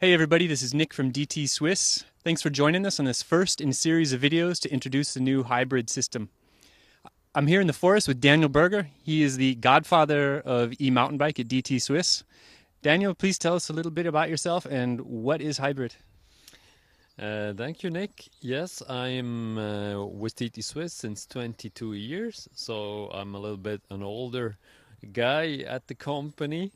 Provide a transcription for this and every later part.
Hey everybody, this is Nick from DT Swiss. Thanks for joining us on this first in a series of videos to introduce the new hybrid system. I'm here in the forest with Daniel Berger. He is the godfather of e-mountain bike at DT Swiss. Daniel, please tell us a little bit about yourself and what is hybrid? Uh, thank you, Nick. Yes, I'm uh, with DT Swiss since 22 years, so I'm a little bit an older guy at the company.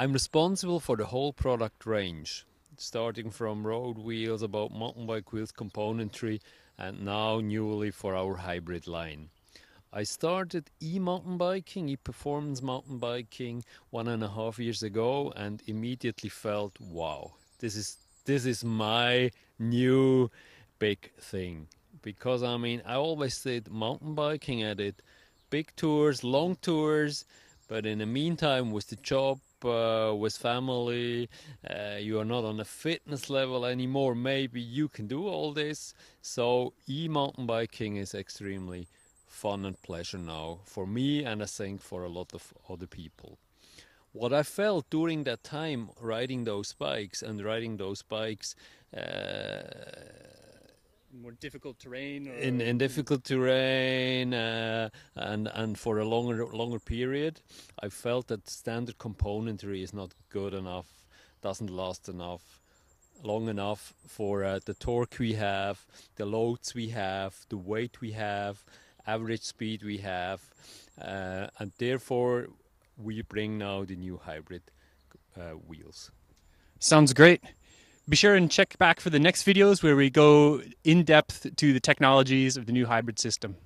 I'm responsible for the whole product range, starting from road wheels, about mountain bike wheels, componentry, and now newly for our hybrid line. I started e-mountain biking, e-performance mountain biking one and a half years ago and immediately felt, wow, this is this is my new big thing. Because I mean I always did mountain biking, I did big tours, long tours, but in the meantime with the job uh, with family, uh, you are not on a fitness level anymore. Maybe you can do all this. So e mountain biking is extremely fun and pleasure now for me, and I think for a lot of other people. What I felt during that time riding those bikes and riding those bikes. Uh, difficult terrain in, in difficult terrain uh, and and for a longer longer period i felt that standard componentry is not good enough doesn't last enough long enough for uh, the torque we have the loads we have the weight we have average speed we have uh, and therefore we bring now the new hybrid uh, wheels. Sounds great be sure and check back for the next videos where we go in depth to the technologies of the new hybrid system.